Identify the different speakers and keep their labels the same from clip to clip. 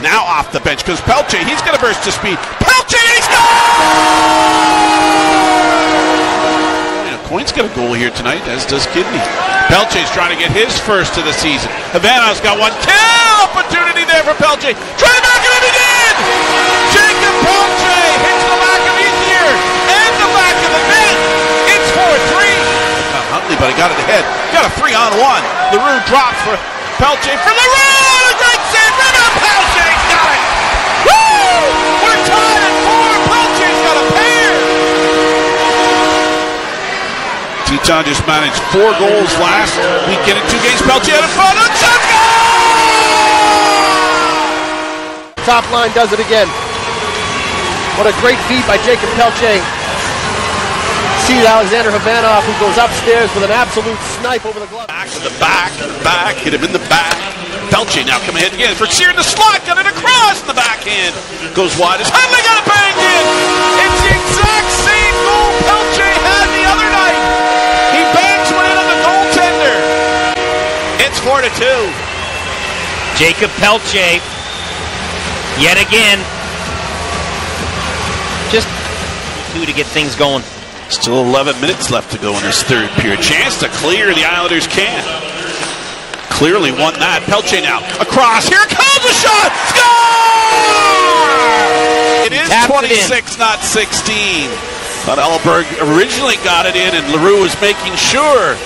Speaker 1: Now off the bench because Pelletier, he's going to burst to speed. Pelletier, he's gone! Coin's got a goal here tonight, as does Kidney. Pelletier's trying to get his first of the season. Havana's got one kill opportunity there for Pelletier. Try to back it in, did! Jakob Pelletier hits the back of ear and the back of the net. It's 4-3. Huntley, but he got it ahead. Got a three on one. L'Heureux drops for Pelletier for L'Heureux! Teton just managed four goals last weekend in two games. Pelletier out in front. Shot goal!
Speaker 2: Top line does it again. What a great feed by Jakob Pelletier. See Alexander Khovanov who goes upstairs with an absolute snipe over the glove.
Speaker 1: Back to the back, to the back, hit him in the back. Pelletier now coming ahead again for Cyr in the slot, got it across the backhand. Goes wide as Huntley got it banged in. It's the exact same goal Pelletier had the other night. He bangs one in on the goaltender. It's 4 to 2.
Speaker 3: Jakob Pelletier, yet again, just two to get things going.
Speaker 1: Still 11 minutes left to go in this third period. Chance to clear. The Islanders can. Clearly won that. Pelletier now across. Here comes a shot. Score! It is
Speaker 3: Tapped it
Speaker 1: 26, not 16. But Ellenberg originally got it in, and L'Heureux was making sure.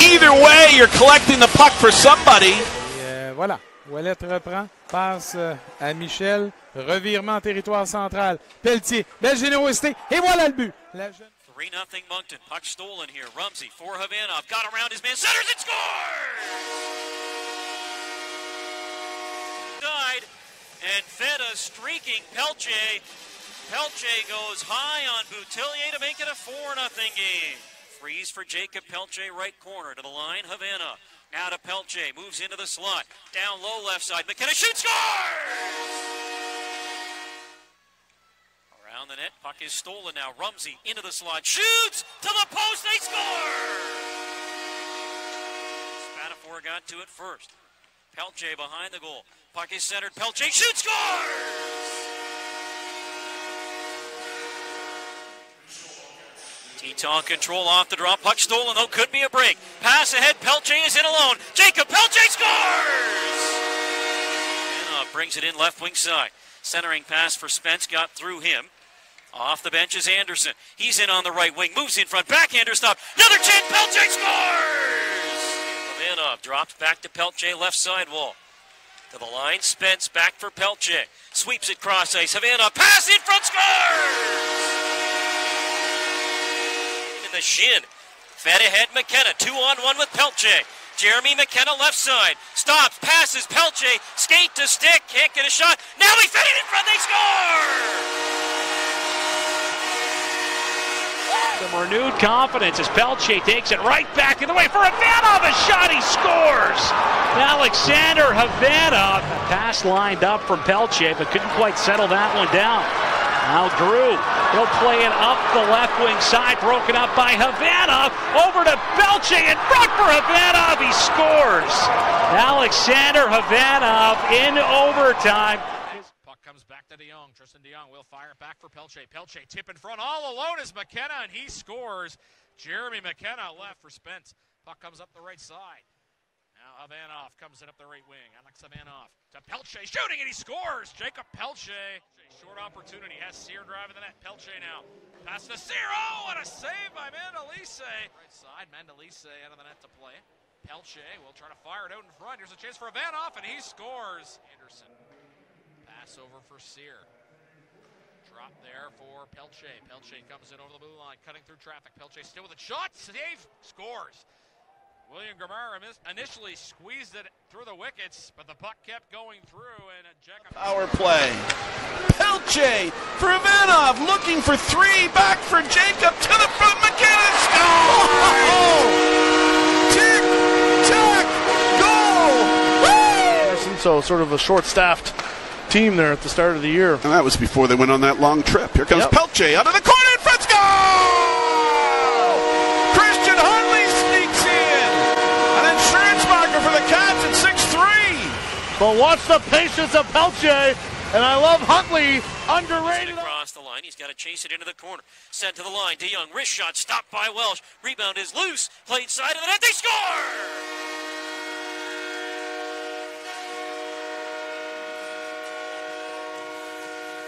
Speaker 1: Either way, you're collecting the puck for somebody.
Speaker 4: Et, euh, voilà. Ouellette reprend, passe euh, à Michel, revirement en territoire central. Pelletier, belle générosité, et voilà le but. La jeune...
Speaker 5: 3 0 Moncton. Puck stolen here. Rumsey for Khovanov. Got around his man. Centers and scores! Died. And Feta streaking Pelletier. Pelletier goes high on Boutillier to make it a 4 0 game. Freeze for Jakob Pelletier, right corner to the line. Havana. Now to Pelletier. Moves into the slot. Down low left side. McKenna shoots. Scores! Around the net, puck is stolen now. Rumsey into the slot, shoots to the post, they score! Spatafor got to it first. Pelletier behind the goal. Puck is centered. Pelletier shoots, scores! Teton control off the drop. Puck stolen though. Could be a break. Pass ahead. Pelletier is in alone. Jakob Pelletier scores! Uh, brings it in left wing side. Centering pass for Spence got through him. Off the bench is Anderson. He's in on the right wing. Moves in front. Backhander stop. Another chance. Pelletier scores! Khovanov drops back to Pelletier left side wall. To the line. Spence back for Pelletier. Sweeps it cross ice. Havana pass in front. Scores! In the shin. Fed ahead McKenna. Two on one with Pelletier. Jeremy McKenna left side. Stops. Passes. Pelletier. Skate to stick. Can't get a shot. Now he fed it in front. They score!
Speaker 6: Some renewed confidence as Pelletier takes it right back in the way for Khovanov. The shot, he scores. Alexander Khovanov. Pass lined up from Pelletier, but couldn't quite settle that one down. Now Drew, he'll play it up the left wing side, broken up by Khovanov. Over to Pelletier and front for Khovanov. He scores. Alexander Khovanov in overtime.
Speaker 7: Puck comes back to DeYoung. Tristan DeYoung will fire it back for Pelletier. Pelletier tip in front. All alone is McKenna, and he scores. Jeremy McKenna left for Spence. Puck comes up the right side. Now Khovanov comes in up the right wing. Alex Khovanov to Pelletier, shooting, and he scores. Jakob Pelletier. Short opportunity. Has Cyr driving the net. Pelletier now. Pass to Cyr. Oh, what a save by Mandolese. Right side. Mandolese out of the net to play. Pelletier will try to fire it out in front. Here's a chance for Khovanov, and he scores. Anderson. Pass over for Cyr. Drop there for Pelletier. Pelletier comes in over the blue line, cutting through traffic. Pelletier still with a shot. Save scores. William Gramara initially squeezed it through the wickets, but the puck kept going through, and Jakob.
Speaker 1: Power play. Pelletier for Khovanov, looking for three, back for Jakob, to the front, McKinnon, score! Tick, tack, goal!
Speaker 2: So sort of a short-staffed team there at the start of the year.
Speaker 1: And that was before they went on that long trip. Here comes
Speaker 2: Yep.
Speaker 1: Pelletier out of the corner in front, goal! Christian Huntley sneaks in. An insurance marker for the Cats at 6-3.
Speaker 8: But watch the patience of Pelletier, and I love Huntley, underrated.
Speaker 5: Across the line, he's got to chase it into the corner. Sent to the line. DeYoung, wrist shot, stopped by Welsh. Rebound is loose. Played side of the net. They score!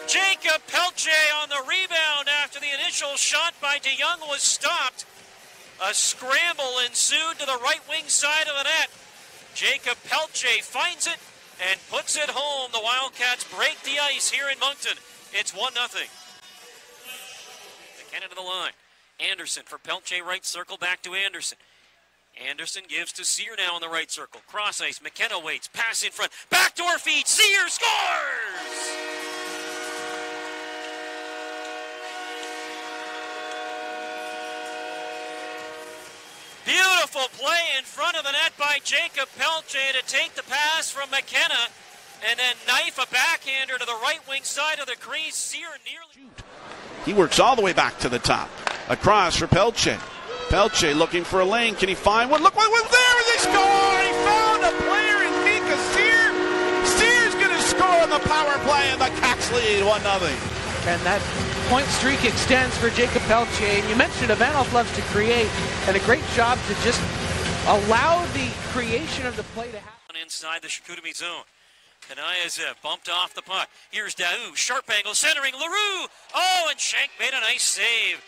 Speaker 5: Jakob Pelletier on the rebound after the initial shot by DeYoung was stopped. A scramble ensued to the right wing side of the net. Jakob Pelletier finds it and puts it home. The Wildcats break the ice here in Moncton. It's 1 0. McKenna to the line. Anderson for Pelletier, right circle, back to Anderson. Anderson gives to Cyr now in the right circle. Cross ice. McKenna waits. Pass in front. Backdoor feed. Cyr scores! Beautiful play in front of the net by Jakob Pelletier to take the pass from McKenna and then knife a backhander to the right wing side of the crease. Cyr nearly.
Speaker 1: He works all the way back to the top. Across for Pelletier. Pelletier looking for a lane. Can he find one? Look what was there. They score. He found a player in Mika Cyr. Cyr's going to score on the power play, and the Cats lead 1 0.
Speaker 9: And that point streak extends for Jakob Pelletier. And you mentioned Khovanov loves to create, and a great job to just allow the creation of the play to happen.
Speaker 5: Inside the Chicoutimi zone. Kanaya's uh, bumped off the puck. Here's Daou, sharp angle, centering L'Heureux. Oh, and Shank made a nice save.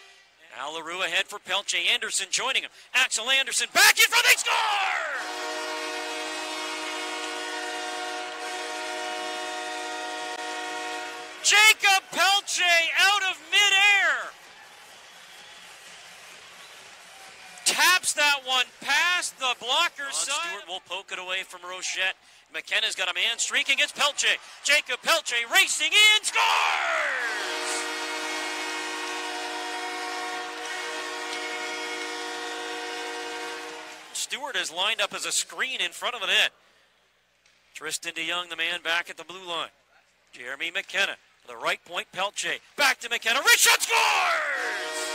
Speaker 5: Now L'Heureux ahead for Pelletier. Anderson joining him. Axel Anderson back in front. They score! Jakob Pelletier out of midair. Taps that one past the blocker Ron side. Stewart will poke it away from Rochette. McKenna's got a man streaking against Pelletier. Jakob Pelletier racing in, scores! Stewart is lined up as a screen in front of the net. Tristan DeYoung, the man back at the blue line. Jeremy McKenna the right point, Pelletier. Back to McKenna. Richard scores!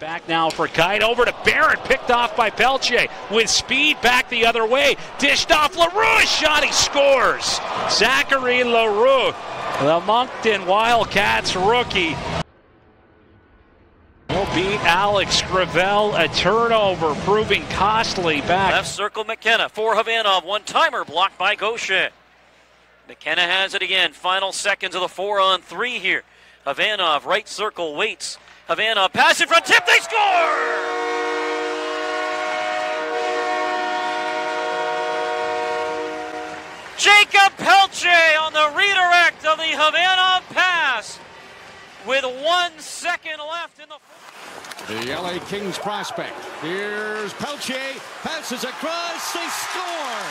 Speaker 6: Back now for Kite. Over to Barrett. Picked off by Pelletier. With speed back the other way. Dished off L'Heureux. Shot. He scores. Zachary L'Heureux. The Moncton Wildcats rookie beat Alex Gravel. A turnover proving costly back.
Speaker 5: Left circle McKenna for Khovanov. One timer blocked by Gaucher. McKenna has it again. Final seconds of the four on three here. Khovanov, right circle, waits. Khovanov, pass in front, tip, they score! Jakob Pelletier on the redirect of the Khovanov pass with one second left in the
Speaker 10: the LA Kings prospect. Here's Pelletier. Passes across. They score.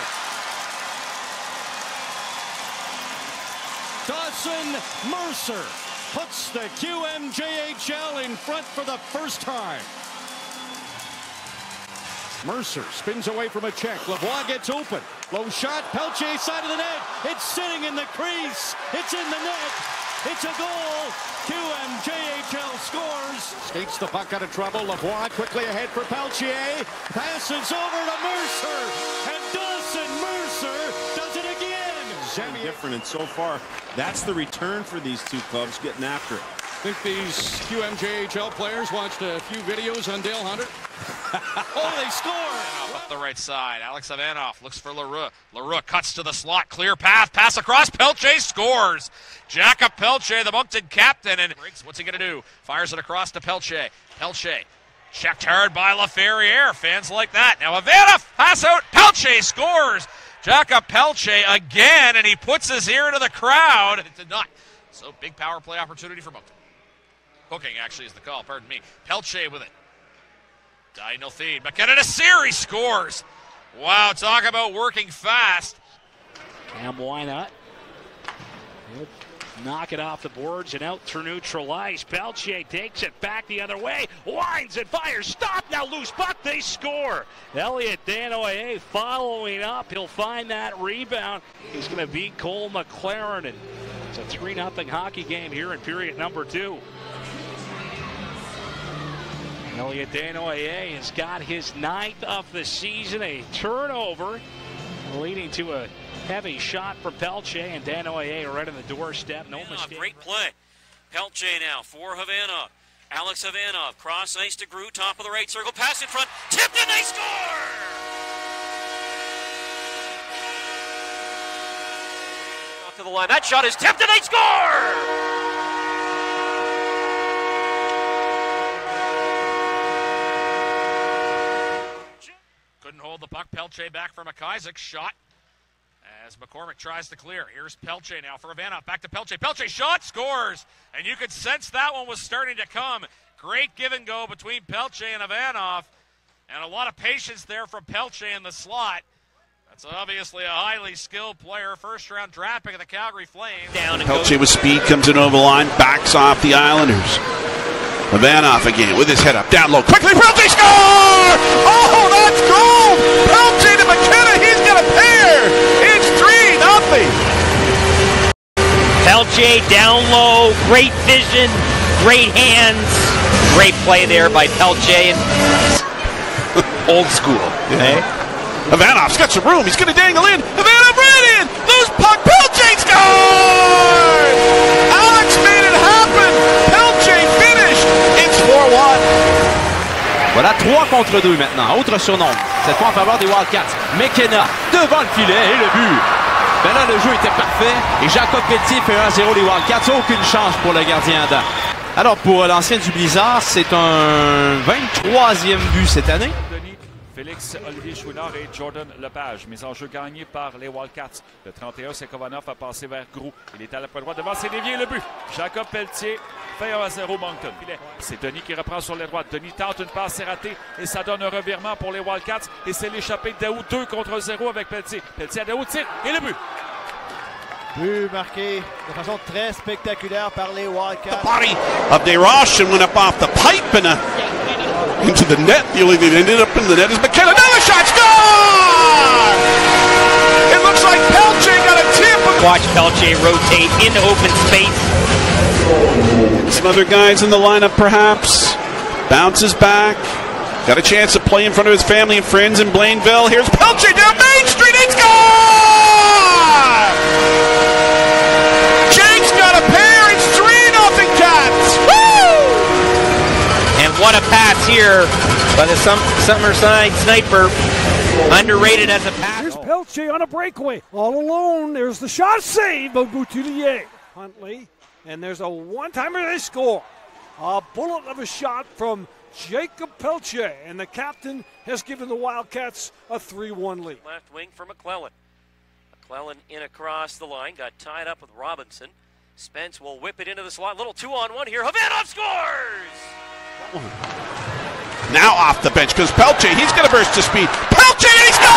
Speaker 10: Dawson Mercer puts the QMJHL in front for the first time. Mercer spins away from a check. Lavoie gets open. Low shot. Pelletier side of the net. It's sitting in the crease. It's in the net. It's a goal. QMJHL scores. Skates the puck out of trouble. Lavoie quickly ahead for Pelletier. Passes over to Mercer. And Dawson Mercer does it again.
Speaker 11: Something different, and so far, that's the return for these two clubs getting after it.
Speaker 10: I Think these QMJHL players watched a few videos on Dale Hunter? Oh, they score!
Speaker 7: Up the right side. Alex Khovanov looks for L'Heureux. L'Heureux cuts to the slot. Clear path. Pass across. Pelletier scores. Jakob Pelletier, the Moncton captain. And what's he going to do? Fires it across to Pelletier. Pelletier checked hard by LaFerriere. Fans like that. Now Khovanov pass out. Pelletier scores. Jakob Pelletier again, and he puts his ear to the crowd. It did not. So big power play opportunity for Moncton. Hooking actually is the call, pardon me. Pelletier with it. Daniel feed. McKenna to series scores. Wow, talk about working fast.
Speaker 6: Cam, why not? Knock it off the boards and out to neutralize. Pelletier takes it back the other way. Winds and fires. Stop now. Loose puck. They score. Elliot Desnoyers following up. He'll find that rebound. He's going to beat Cole McLaren. And it's a 3 0 hockey game here in period number two. Elliot Desnoyers has got his ninth of the season, a turnover leading to a heavy shot from Pelletier and Desnoyers right on the doorstep. No
Speaker 5: Khovanov,
Speaker 6: mistake.
Speaker 5: great play. Pelletier now for Havana. Alex Havana, cross ice to Grew, top of the right circle, pass in front, tipped and they score! Off to the line, that shot is tipped and they score!
Speaker 7: Couldn't hold the puck. Pelletier back for McIsaac. Shot as McCormick tries to clear. Here's Pelletier now for Khovanov. Back to Pelletier. Pelletier shot scores. And you could sense that one was starting to come. Great give and go between Pelletier and Khovanov. And a lot of patience there from Pelletier in the slot. That's obviously a highly skilled player. First round draft pick of the Calgary Flames.
Speaker 3: Down
Speaker 1: Pelletier with speed comes in over the line, backs off the Islanders. Khovanov again with his head up, down low. Quickly, Pelletier score! Oh, that's gold! Pelletier to McKenna, he's got a pair! It's 3 nothing.
Speaker 3: Pelletier down low, great vision, great hands, great play there by Pelletier. Old school. eh?
Speaker 1: Khovanov's got some room, he's going to dangle in. Khovanov ran in! Loose puck, Pelletier scores!
Speaker 12: Voilà, 3 contre 2 maintenant. Autre surnombre. Cette fois en faveur des Wildcats. McKenna devant le filet et le but. Ben là, le jeu était parfait. Et Jacob Pelletier fait 1-0 les Wildcats. Aucune chance pour le gardien Adam. Alors, pour l'ancien du Blizzard, c'est un 23e but cette année.
Speaker 13: Félix Olivier Chouinard et Jordan Lepage. Mise en jeu gagnée par les Wildcats. Le 31, c'est Kovanov a passé vers Grou. Il est à la pointe droite devant, c'est dévié le but. Jacob Pelletier fait 1 à 0 Moncton. C'est Denis qui reprend sur les droites. Denis tente une passe, c'est raté et ça donne un revirement pour les Wildcats. Et c'est l'échappée de Daoud 2 contre 0 avec Pelletier. Pelletier à Daoud tire et le but.
Speaker 8: But marqué de façon très spectaculaire par les Wildcats.
Speaker 1: body of DeRoche and went up off the pipe and into the net. The only thing that ended up in the net is McKenna. Another shot, score! It looks like Pelletier got a tip.
Speaker 3: Watch Pelletier rotate into open space.
Speaker 1: Some other guys in the lineup, perhaps. Bounces back. Got a chance to play in front of his family and friends in Blainville. Here's Pelletier down Main Street. It's gone! Jake's got a pair. It's 3 nothing Cats. Woo!
Speaker 3: And what a here by the Sum- Summerside sniper. Underrated as a pass.
Speaker 14: Here's Pelletier on a breakaway. All alone. There's the shot save of Boutillier. Huntley. And there's a one timer they score. A bullet of a shot from Jakob Pelletier. And the captain has given the Wildcats a 3 1 lead.
Speaker 5: Left wing for McClellan. McClellan in across the line, got tied up with Robinson. Spence will whip it into the slot. Little two on one here. Khovanov scores!
Speaker 1: Now off the bench because Pelletier, he's going to burst to speed. Pelletier, he scores!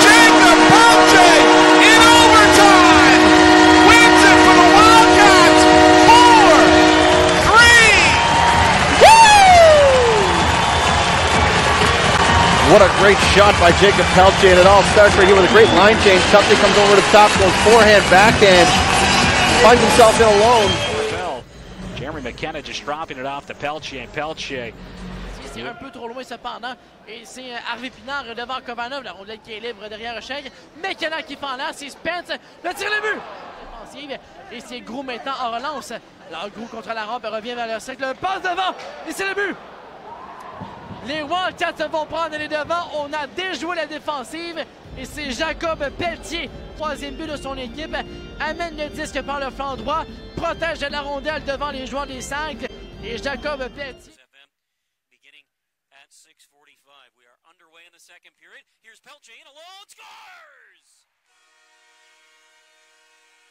Speaker 1: Jakob Pelletier in overtime wins it for the Wildcats. Four, three, woo!
Speaker 2: What a great shot by Jakob Pelletier, and it all starts right here with a great line change. Pelletier comes over to the top, goes forehand, backhand, finds himself in alone.
Speaker 6: Jeremy McKenna just dropping it off to Pelche and.
Speaker 9: C'est un peu trop loin cependant. Et c'est euh, Harvey Pinard devant Kovanov. La rondelle qui est libre derrière Rochelle. McKenna qui fait en l'air. C'est Spence. Le tir le but. Et c'est Grou maintenant en relance. Alors Grou contre la rampe revient vers le cercle. Passe devant. Et c'est le but. Les Wildcats vont prendre les devants. On a déjoué la défensive. Et c'est Jacob Pelletier, troisième but de son équipe, amène le disque par le flanc droit, protège la rondelle devant les joueurs des cinq. Et Jacob Pelletier.
Speaker 5: Beginning at 6:45. We are underway in the second period. Here's Pelche in alone, scores!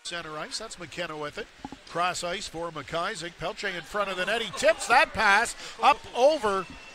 Speaker 15: Center ice, that's McKenna with it. Cross ice for McIsaac. Pelche in front of the net. He tips that pass up over